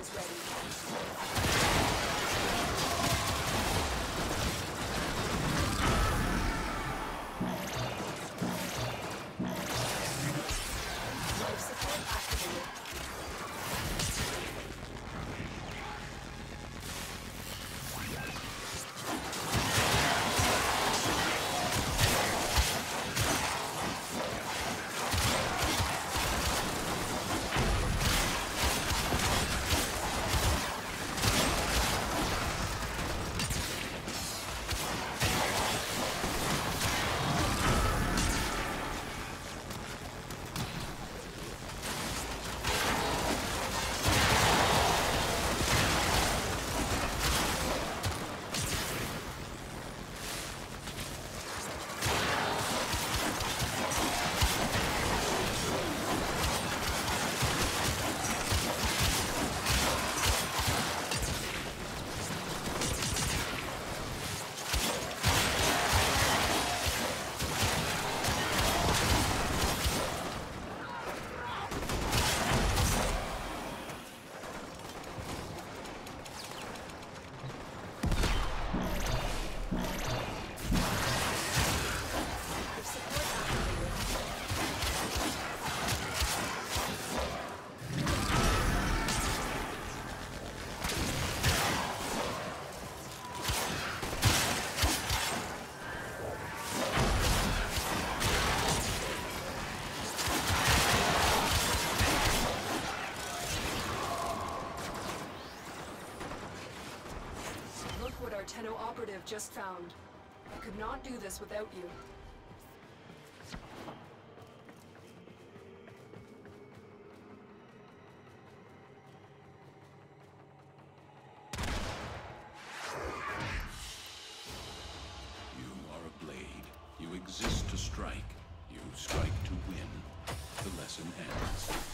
is ready. I've just found. I could not do this without you. You are a blade. You exist to strike. You strike to win. The lesson ends.